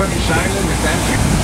Quit signing the contract.